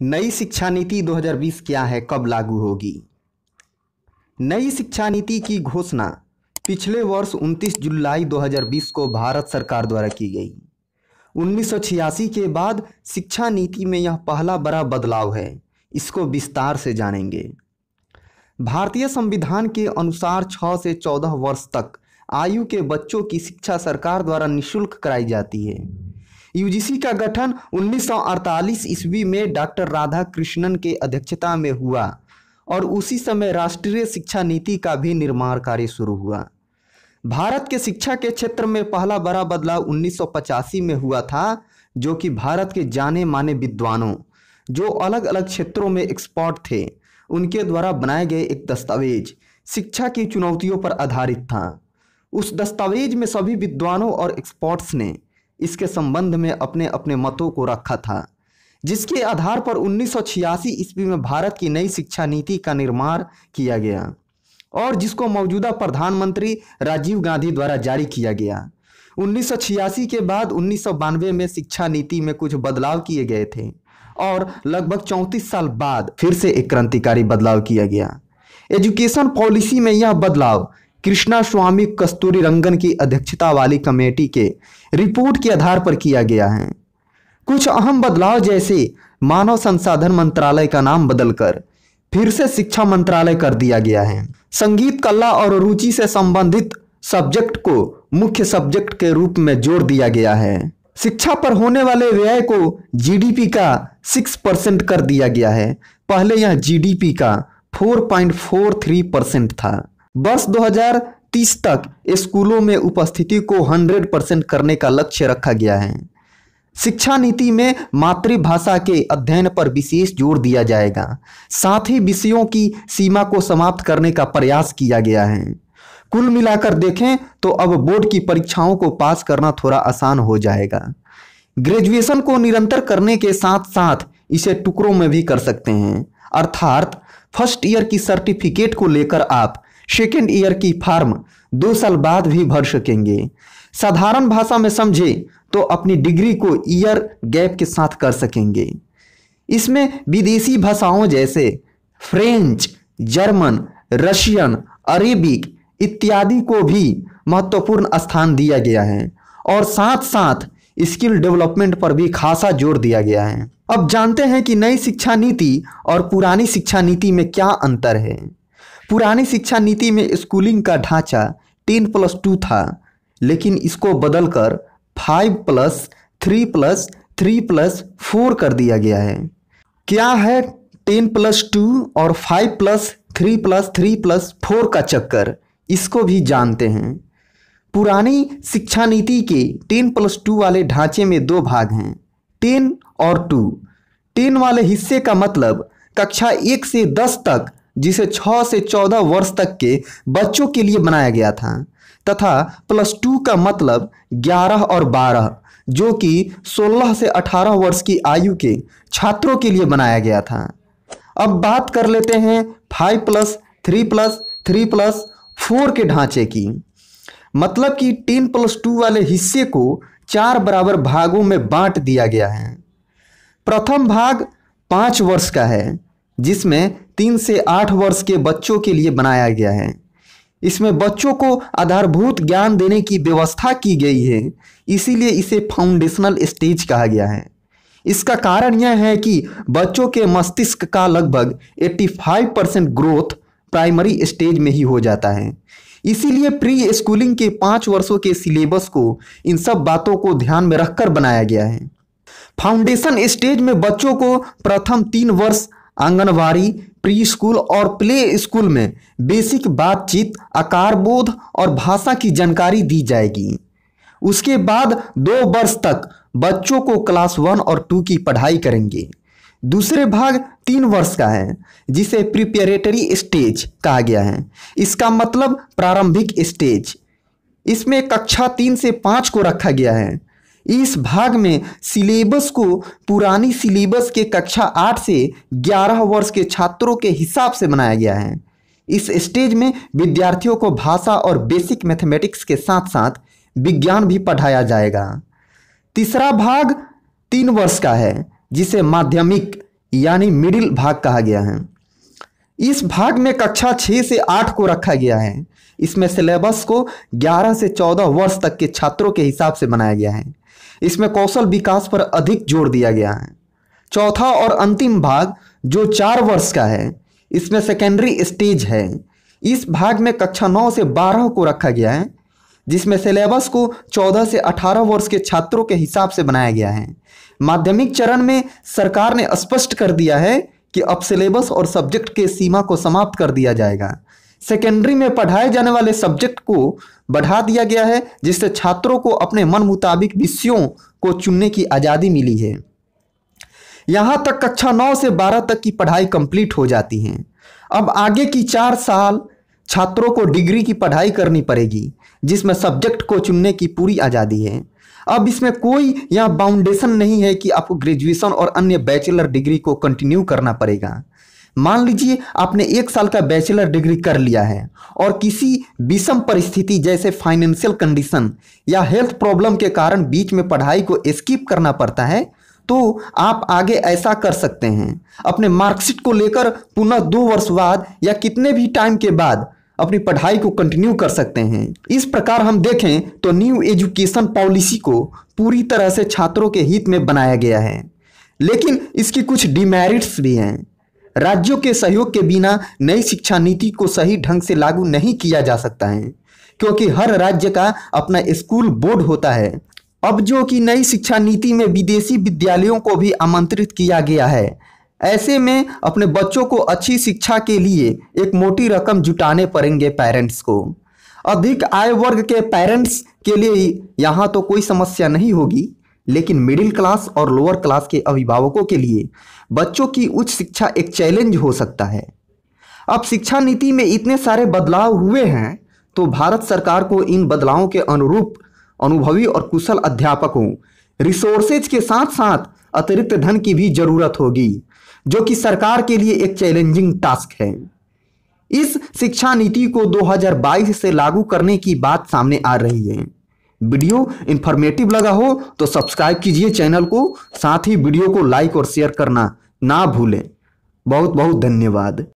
नई शिक्षा नीति 2020 क्या है, कब लागू होगी? नई शिक्षा नीति की घोषणा पिछले वर्ष 29 जुलाई 2020 को भारत सरकार द्वारा की गई। 1986 के बाद शिक्षा नीति में यह पहला बड़ा बदलाव है, इसको विस्तार से जानेंगे। भारतीय संविधान के अनुसार 6 से 14 वर्ष तक आयु के बच्चों की शिक्षा सरकार द्वारा निशुल्क कराई जाती है। यूजीसी का गठन 1948 ईस्वी में डॉक्टर राधा कृष्णन के अध्यक्षता में हुआ और उसी समय राष्ट्रीय शिक्षा नीति का भी निर्माण कार्य शुरू हुआ। भारत के शिक्षा के क्षेत्र में पहला बड़ा बदलाव 1985 में हुआ था, जो कि भारत के जाने माने विद्वानों, जो अलग अलग क्षेत्रों में एक्सपर्ट थे, उनके द्वारा बनाए गए एक दस्तावेज़ शिक्षा की चुनौतियों पर आधारित था। उस दस्तावेज़ में सभी विद्वानों और एक्सपर्ट्स ने इसके संबंध में अपने अपने मतों को रखा था, जिसके आधार पर 1986 ईस्वी में भारत की नई शिक्षा नीति का निर्माण किया गया और जिसको मौजूदा प्रधानमंत्री राजीव गांधी द्वारा जारी किया गया। 1986 के बाद उन्नीस सौ बानवे में शिक्षा नीति में कुछ बदलाव किए गए थे और लगभग चौंतीस साल बाद फिर से एक क्रांतिकारी बदलाव किया गया। एजुकेशन पॉलिसी में यह बदलाव कृष्णा स्वामी कस्तूरी रंगन की अध्यक्षता वाली कमेटी के रिपोर्ट के आधार पर किया गया है। कुछ अहम बदलाव जैसे मानव संसाधन मंत्रालय का नाम बदलकर फिर से शिक्षा मंत्रालय कर दिया गया है। संगीत, कला और रुचि से संबंधित सब्जेक्ट को मुख्य सब्जेक्ट के रूप में जोड़ दिया गया है। शिक्षा पर होने वाले व्यय को जीडीपी का सिक्स परसेंट कर दिया गया है। पहले यह जीडीपी का 4.43 परसेंट था। वर्ष 2030 तक स्कूलों में उपस्थिति को 100 परसेंट करने का लक्ष्य रखा गया है। शिक्षा नीति में मातृभाषा के अध्ययन पर विशेष ज़ोर दिया जाएगा। साथ ही विषयों की सीमा को समाप्त करने का प्रयास किया गया है। कुल मिलाकर देखें तो अब बोर्ड की परीक्षाओं को पास करना थोड़ा आसान हो जाएगा। ग्रेजुएशन को निरंतर करने के साथ साथ इसे टुकड़ों में भी कर सकते हैं। अर्थात फ़र्स्ट ईयर की सर्टिफिकेट को लेकर आप सेकेंड ईयर की फार्म दो साल बाद भी भर सकेंगे। साधारण भाषा में समझे तो अपनी डिग्री को ईयर गैप के साथ कर सकेंगे। इसमें विदेशी भाषाओं जैसे फ्रेंच जर्मन रशियन अरेबिक इत्यादि को भी महत्वपूर्ण स्थान दिया गया है और साथ साथ स्किल डेवलपमेंट पर भी खासा ज़ोर दिया गया है। अब जानते हैं कि नई शिक्षा नीति और पुरानी शिक्षा नीति में क्या अंतर है। पुरानी शिक्षा नीति में स्कूलिंग का ढांचा टेन प्लस टू था, लेकिन इसको बदलकर five plus, three plus three plus, four कर दिया गया है। क्या है टेन प्लस टू और five plus, three plus three plus, four का चक्कर? इसको भी जानते हैं। पुरानी शिक्षा नीति के टेन प्लस टू वाले ढांचे में दो भाग हैं, टेन और टू। टेन वाले हिस्से का मतलब कक्षा एक से दस तक जिसे छः से चौदह वर्ष तक के बच्चों के लिए बनाया गया था, तथा प्लस टू का मतलब ग्यारह और बारह, जो कि सोलह से अठारह वर्ष की आयु के छात्रों के लिए बनाया गया था। अब बात कर लेते हैं five plus three plus three plus four के ढांचे की। मतलब कि टेन प्लस टू वाले हिस्से को चार बराबर भागों में बांट दिया गया है। प्रथम भाग पाँच वर्ष का है। जिसमें तीन से आठ वर्ष के बच्चों के लिए बनाया गया है। इसमें बच्चों को आधारभूत ज्ञान देने की व्यवस्था की गई है। इसीलिए इसे फाउंडेशनल स्टेज कहा गया है। इसका कारण यह है कि बच्चों के मस्तिष्क का लगभग 85 परसेंट ग्रोथ प्राइमरी स्टेज में ही हो जाता है। इसीलिए प्री स्कूलिंग के पाँच वर्षों के सिलेबस को इन सब बातों को ध्यान में रखकर बनाया गया है। फाउंडेशन स्टेज में बच्चों को प्रथम तीन वर्ष आंगनवाड़ी प्री स्कूल और प्ले स्कूल में बेसिक बातचीत आकार बोध और भाषा की जानकारी दी जाएगी। उसके बाद दो वर्ष तक बच्चों को क्लास वन और टू की पढ़ाई करेंगे। दूसरे भाग तीन वर्ष का है, जिसे प्रिपेरेटरी स्टेज कहा गया है। इसका मतलब प्रारंभिक स्टेज। इसमें कक्षा तीन से पाँच को रखा गया है। इस भाग में सिलेबस को पुरानी सिलेबस के कक्षा आठ से ग्यारह वर्ष के छात्रों के हिसाब से बनाया गया है। इस स्टेज में विद्यार्थियों को भाषा और बेसिक मैथमेटिक्स के साथ साथ विज्ञान भी पढ़ाया जाएगा। तीसरा भाग तीन वर्ष का है, जिसे माध्यमिक यानी मिडिल भाग कहा गया है। इस भाग में कक्षा छः से आठ को रखा गया है। इसमें सिलेबस को 11 से 14 वर्ष तक के छात्रों के हिसाब से बनाया गया है। इसमें कौशल विकास पर अधिक ज़ोर दिया गया है। चौथा और अंतिम भाग, जो चार वर्ष का है, इसमें सेकेंडरी स्टेज है। इस भाग में कक्षा नौ से बारह को रखा गया है, जिसमें सिलेबस को 14 से 18 वर्ष के छात्रों के हिसाब से बनाया गया है। माध्यमिक चरण में सरकार ने स्पष्ट कर दिया है कि अब सिलेबस और सब्जेक्ट के सीमा को समाप्त कर दिया जाएगा। सेकेंडरी में पढ़ाए जाने वाले सब्जेक्ट को बढ़ा दिया गया है, जिससे छात्रों को अपने मन मुताबिक विषयों को चुनने की आज़ादी मिली है। यहाँ तक कक्षा नौ से बारह तक की पढ़ाई कंप्लीट हो जाती है। अब आगे की चार साल छात्रों को डिग्री की पढ़ाई करनी पड़ेगी, जिसमें सब्जेक्ट को चुनने की पूरी आज़ादी है। अब इसमें कोई यहाँ बाउंडेशन नहीं है कि आपको ग्रेजुएशन और अन्य बैचलर डिग्री को कंटिन्यू करना पड़ेगा। मान लीजिए आपने एक साल का बैचलर डिग्री कर लिया है और किसी विषम परिस्थिति जैसे फाइनेंशियल कंडीशन या हेल्थ प्रॉब्लम के कारण बीच में पढ़ाई को स्किप करना पड़ता है तो आप आगे ऐसा कर सकते हैं। अपने मार्कशीट को लेकर पुनः दो वर्ष बाद या कितने भी टाइम के बाद अपनी पढ़ाई को कंटिन्यू कर सकते हैं। इस प्रकार हम देखें तो न्यू एजुकेशन पॉलिसी को पूरी तरह से छात्रों के हित में बनाया गया है। लेकिन इसकी कुछ डिमेरिट्स भी हैं। राज्यों के सहयोग के बिना नई शिक्षा नीति को सही ढंग से लागू नहीं किया जा सकता है, क्योंकि हर राज्य का अपना स्कूल बोर्ड होता है। अब जो कि नई शिक्षा नीति में विदेशी विद्यालयों को भी आमंत्रित किया गया है, ऐसे में अपने बच्चों को अच्छी शिक्षा के लिए एक मोटी रकम जुटाने पड़ेंगे पेरेंट्स को। अधिक आय वर्ग के पेरेंट्स के लिए यहाँ तो कोई समस्या नहीं होगी। लेकिन मिडिल क्लास और लोअर क्लास के अभिभावकों के लिए बच्चों की उच्च शिक्षा एक चैलेंज हो सकता है। अब शिक्षा नीति में इतने सारे बदलाव हुए हैं तो भारत सरकार को इन बदलावों के अनुरूप अनुभवी और कुशल अध्यापकों रिसोर्सेज के साथ साथ अतिरिक्त धन की भी ज़रूरत होगी, जो कि सरकार के लिए एक चैलेंजिंग टास्क है। इस शिक्षा नीति को 2022 से लागू करने की बात सामने आ रही है। वीडियो इंफॉर्मेटिव लगा हो तो सब्सक्राइब कीजिए चैनल को, साथ ही वीडियो को लाइक और शेयर करना ना भूलें। बहुत बहुत धन्यवाद।